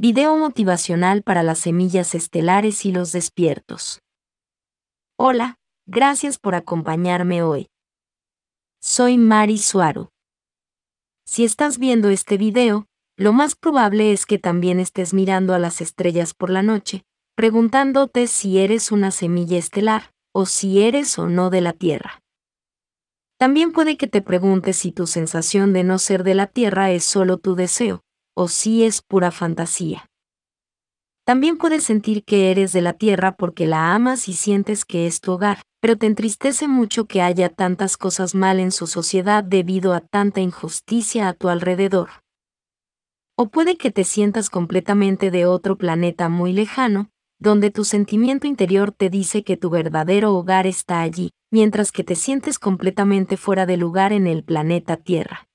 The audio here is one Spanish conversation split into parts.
Video motivacional para las semillas estelares y los despiertos. Hola, gracias por acompañarme hoy. Soy Mari Suaro. Si estás viendo este video, lo más probable es que también estés mirando a las estrellas por la noche, preguntándote si eres una semilla estelar, o si eres o no de la Tierra. También puede que te preguntes si tu sensación de no ser de la Tierra es solo tu deseo, o si es pura fantasía. También puedes sentir que eres de la tierra porque la amas y sientes que es tu hogar, pero te entristece mucho que haya tantas cosas mal en su sociedad debido a tanta injusticia a tu alrededor. O puede que te sientas completamente de otro planeta muy lejano, donde tu sentimiento interior te dice que tu verdadero hogar está allí, mientras que te sientes completamente fuera de lugar en el planeta Tierra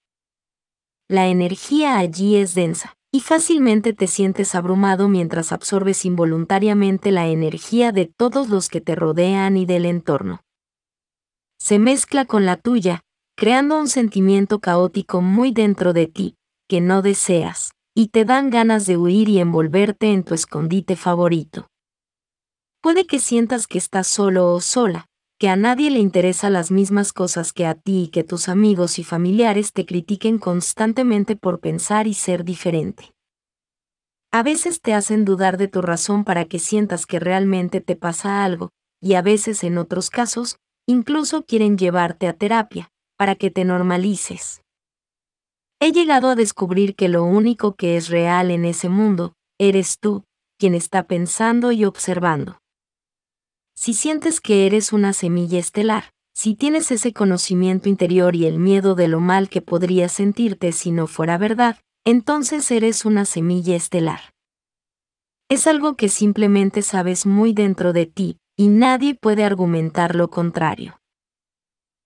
la energía allí es densa, y fácilmente te sientes abrumado mientras absorbes involuntariamente la energía de todos los que te rodean y del entorno. Se mezcla con la tuya, creando un sentimiento caótico muy dentro de ti, que no deseas, y te dan ganas de huir y envolverte en tu escondite favorito. Puede que sientas que estás solo o sola, que a nadie le interesa las mismas cosas que a ti y que tus amigos y familiares te critiquen constantemente por pensar y ser diferente. A veces te hacen dudar de tu razón para que sientas que realmente te pasa algo, y a veces en otros casos, incluso quieren llevarte a terapia, para que te normalices. He llegado a descubrir que lo único que es real en ese mundo, eres tú, quien está pensando y observando. Si sientes que eres una semilla estelar, si tienes ese conocimiento interior y el miedo de lo mal que podrías sentirte si no fuera verdad, entonces eres una semilla estelar. Es algo que simplemente sabes muy dentro de ti, y nadie puede argumentar lo contrario.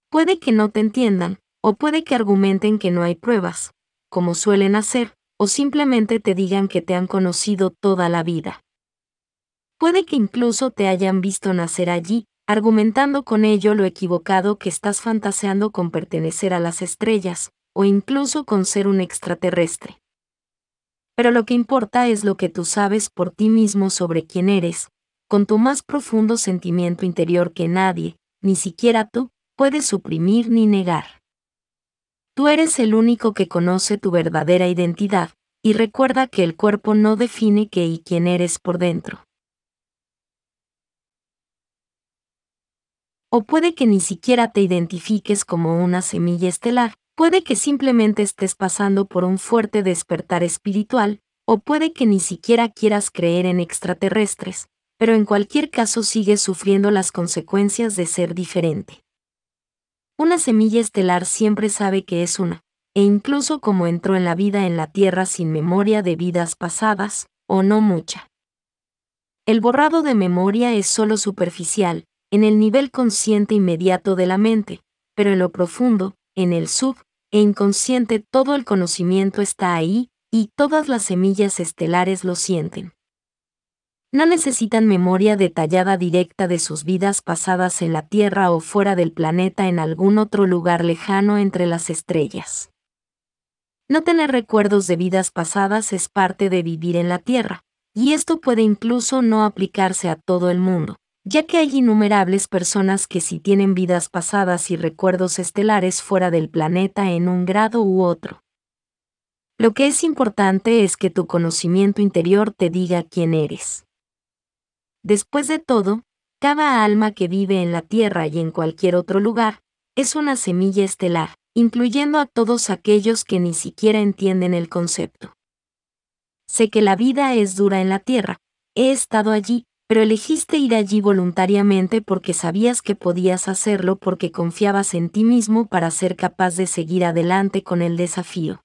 Puede que no te entiendan, o puede que argumenten que no hay pruebas, como suelen hacer, o simplemente te digan que te han conocido toda la vida. Puede que incluso te hayan visto nacer allí, argumentando con ello lo equivocado que estás fantaseando con pertenecer a las estrellas, o incluso con ser un extraterrestre. Pero lo que importa es lo que tú sabes por ti mismo sobre quién eres, con tu más profundo sentimiento interior que nadie, ni siquiera tú, puedes suprimir ni negar. Tú eres el único que conoce tu verdadera identidad, y recuerda que el cuerpo no define qué y quién eres por dentro. O puede que ni siquiera te identifiques como una semilla estelar, puede que simplemente estés pasando por un fuerte despertar espiritual, o puede que ni siquiera quieras creer en extraterrestres, pero en cualquier caso sigues sufriendo las consecuencias de ser diferente. Una semilla estelar siempre sabe que es una, e incluso como entró en la vida en la Tierra sin memoria de vidas pasadas, o no mucha. El borrado de memoria es solo superficial, en el nivel consciente inmediato de la mente, pero en lo profundo, en el sub e inconsciente todo el conocimiento está ahí, y todas las semillas estelares lo sienten. No necesitan memoria detallada directa de sus vidas pasadas en la Tierra o fuera del planeta en algún otro lugar lejano entre las estrellas. No tener recuerdos de vidas pasadas es parte de vivir en la Tierra, y esto puede incluso no aplicarse a todo el mundo ya que hay innumerables personas que sí tienen vidas pasadas y recuerdos estelares fuera del planeta en un grado u otro. Lo que es importante es que tu conocimiento interior te diga quién eres. Después de todo, cada alma que vive en la Tierra y en cualquier otro lugar, es una semilla estelar, incluyendo a todos aquellos que ni siquiera entienden el concepto. Sé que la vida es dura en la Tierra, he estado allí, pero elegiste ir allí voluntariamente porque sabías que podías hacerlo porque confiabas en ti mismo para ser capaz de seguir adelante con el desafío.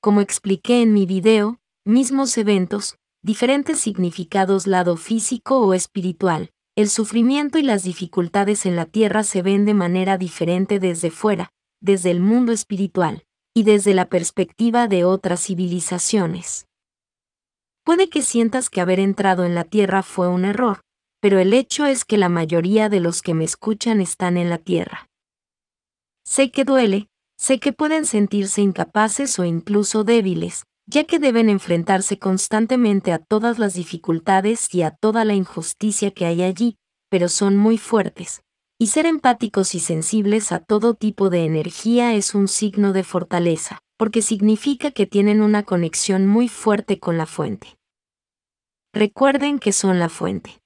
Como expliqué en mi video, mismos eventos, diferentes significados lado físico o espiritual, el sufrimiento y las dificultades en la tierra se ven de manera diferente desde fuera, desde el mundo espiritual, y desde la perspectiva de otras civilizaciones. Puede que sientas que haber entrado en la Tierra fue un error, pero el hecho es que la mayoría de los que me escuchan están en la Tierra. Sé que duele, sé que pueden sentirse incapaces o incluso débiles, ya que deben enfrentarse constantemente a todas las dificultades y a toda la injusticia que hay allí, pero son muy fuertes. Y ser empáticos y sensibles a todo tipo de energía es un signo de fortaleza, porque significa que tienen una conexión muy fuerte con la fuente. Recuerden que son la fuente.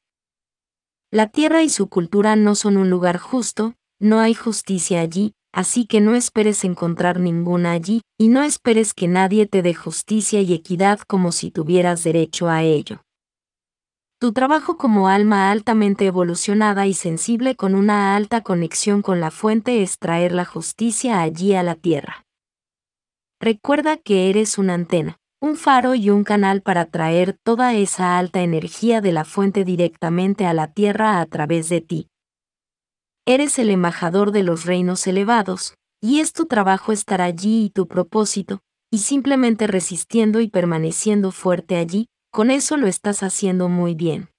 La tierra y su cultura no son un lugar justo, no hay justicia allí, así que no esperes encontrar ninguna allí, y no esperes que nadie te dé justicia y equidad como si tuvieras derecho a ello. Tu trabajo como alma altamente evolucionada y sensible con una alta conexión con la fuente es traer la justicia allí a la tierra. Recuerda que eres una antena, un faro y un canal para traer toda esa alta energía de la fuente directamente a la tierra a través de ti. Eres el embajador de los reinos elevados, y es tu trabajo estar allí y tu propósito, y simplemente resistiendo y permaneciendo fuerte allí, con eso lo estás haciendo muy bien.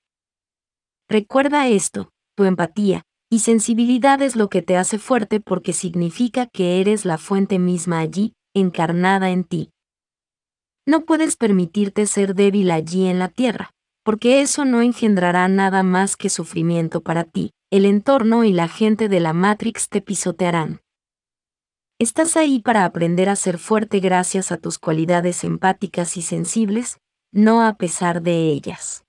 Recuerda esto, tu empatía y sensibilidad es lo que te hace fuerte porque significa que eres la fuente misma allí, encarnada en ti. No puedes permitirte ser débil allí en la tierra, porque eso no engendrará nada más que sufrimiento para ti, el entorno y la gente de la Matrix te pisotearán. Estás ahí para aprender a ser fuerte gracias a tus cualidades empáticas y sensibles, no a pesar de ellas.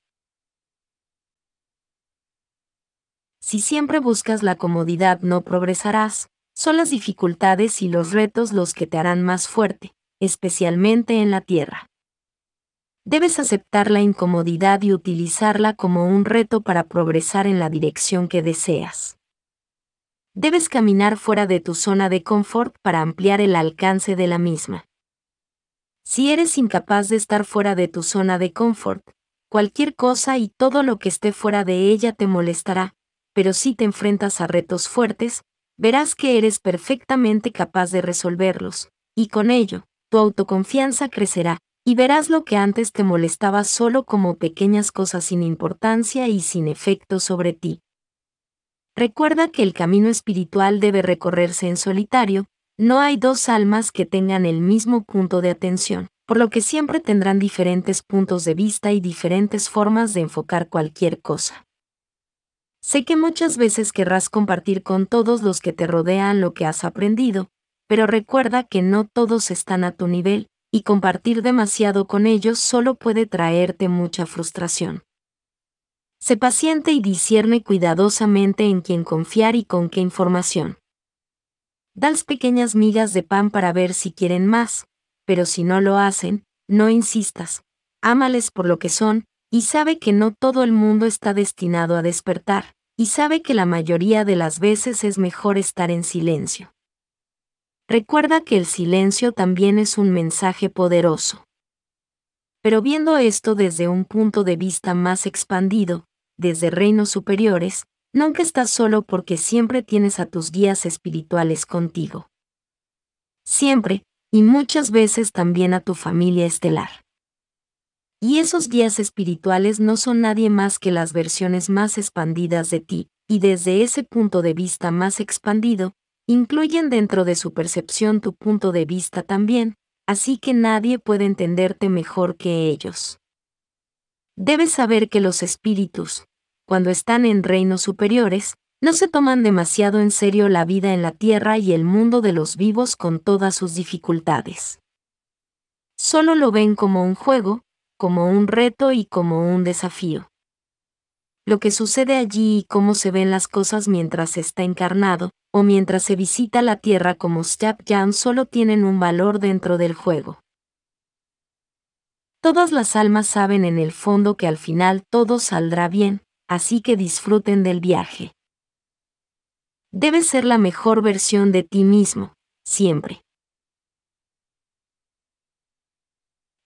Si siempre buscas la comodidad no progresarás, son las dificultades y los retos los que te harán más fuerte, especialmente en la tierra. Debes aceptar la incomodidad y utilizarla como un reto para progresar en la dirección que deseas. Debes caminar fuera de tu zona de confort para ampliar el alcance de la misma. Si eres incapaz de estar fuera de tu zona de confort, cualquier cosa y todo lo que esté fuera de ella te molestará, pero si te enfrentas a retos fuertes, verás que eres perfectamente capaz de resolverlos, y con ello, tu autoconfianza crecerá, y verás lo que antes te molestaba solo como pequeñas cosas sin importancia y sin efecto sobre ti. Recuerda que el camino espiritual debe recorrerse en solitario, no hay dos almas que tengan el mismo punto de atención, por lo que siempre tendrán diferentes puntos de vista y diferentes formas de enfocar cualquier cosa. Sé que muchas veces querrás compartir con todos los que te rodean lo que has aprendido, pero recuerda que no todos están a tu nivel, y compartir demasiado con ellos solo puede traerte mucha frustración. Sé paciente y discierne cuidadosamente en quién confiar y con qué información. Dales pequeñas migas de pan para ver si quieren más, pero si no lo hacen, no insistas. Ámales por lo que son, y sabe que no todo el mundo está destinado a despertar, y sabe que la mayoría de las veces es mejor estar en silencio. Recuerda que el silencio también es un mensaje poderoso. Pero viendo esto desde un punto de vista más expandido, desde reinos superiores, Nunca estás solo porque siempre tienes a tus guías espirituales contigo. Siempre, y muchas veces también a tu familia estelar. Y esos guías espirituales no son nadie más que las versiones más expandidas de ti, y desde ese punto de vista más expandido, incluyen dentro de su percepción tu punto de vista también, así que nadie puede entenderte mejor que ellos. Debes saber que los espíritus, cuando están en reinos superiores, no se toman demasiado en serio la vida en la tierra y el mundo de los vivos con todas sus dificultades. Solo lo ven como un juego, como un reto y como un desafío. Lo que sucede allí y cómo se ven las cosas mientras está encarnado, o mientras se visita la tierra como Step Jan solo tienen un valor dentro del juego. Todas las almas saben en el fondo que al final todo saldrá bien, así que disfruten del viaje. Debes ser la mejor versión de ti mismo, siempre.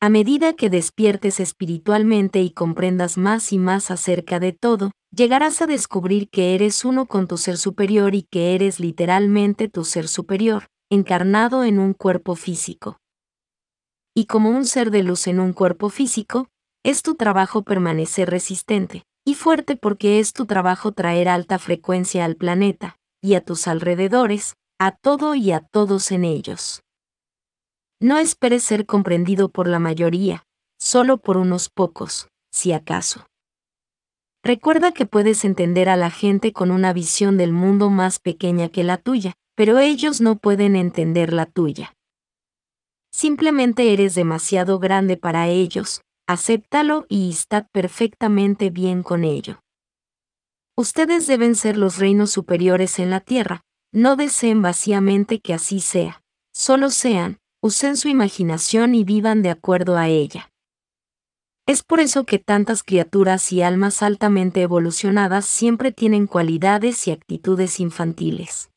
A medida que despiertes espiritualmente y comprendas más y más acerca de todo, llegarás a descubrir que eres uno con tu ser superior y que eres literalmente tu ser superior, encarnado en un cuerpo físico. Y como un ser de luz en un cuerpo físico, es tu trabajo permanecer resistente, y fuerte porque es tu trabajo traer alta frecuencia al planeta, y a tus alrededores, a todo y a todos en ellos. No esperes ser comprendido por la mayoría, solo por unos pocos, si acaso. Recuerda que puedes entender a la gente con una visión del mundo más pequeña que la tuya, pero ellos no pueden entender la tuya. Simplemente eres demasiado grande para ellos, acéptalo y estad perfectamente bien con ello. Ustedes deben ser los reinos superiores en la tierra, no deseen vacíamente que así sea, solo sean, usen su imaginación y vivan de acuerdo a ella. Es por eso que tantas criaturas y almas altamente evolucionadas siempre tienen cualidades y actitudes infantiles.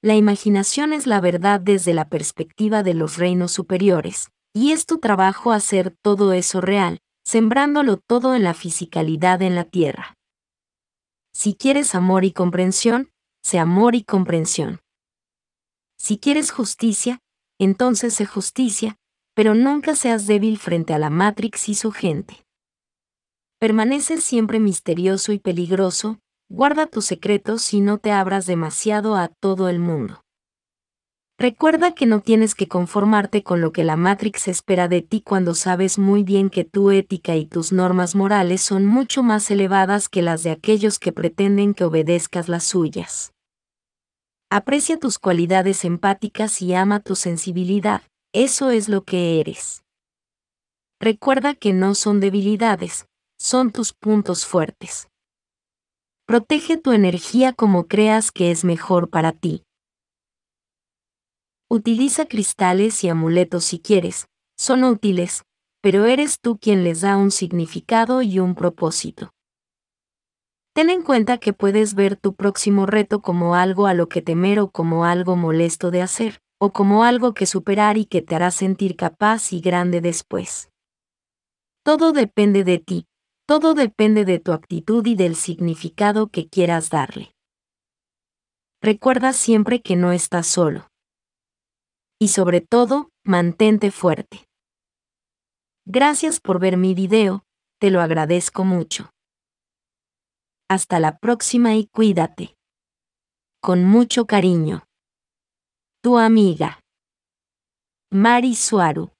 La imaginación es la verdad desde la perspectiva de los reinos superiores, y es tu trabajo hacer todo eso real, sembrándolo todo en la fisicalidad en la tierra. Si quieres amor y comprensión, sé amor y comprensión. Si quieres justicia, entonces sé justicia, pero nunca seas débil frente a la Matrix y su gente. Permanece siempre misterioso y peligroso, guarda tus secretos y no te abras demasiado a todo el mundo. Recuerda que no tienes que conformarte con lo que la Matrix espera de ti cuando sabes muy bien que tu ética y tus normas morales son mucho más elevadas que las de aquellos que pretenden que obedezcas las suyas. Aprecia tus cualidades empáticas y ama tu sensibilidad, eso es lo que eres. Recuerda que no son debilidades, son tus puntos fuertes. Protege tu energía como creas que es mejor para ti. Utiliza cristales y amuletos si quieres, son útiles, pero eres tú quien les da un significado y un propósito. Ten en cuenta que puedes ver tu próximo reto como algo a lo que temer o como algo molesto de hacer, o como algo que superar y que te hará sentir capaz y grande después. Todo depende de ti, todo depende de tu actitud y del significado que quieras darle. Recuerda siempre que no estás solo y sobre todo, mantente fuerte. Gracias por ver mi video, te lo agradezco mucho. Hasta la próxima y cuídate. Con mucho cariño. Tu amiga. Mari Suaru.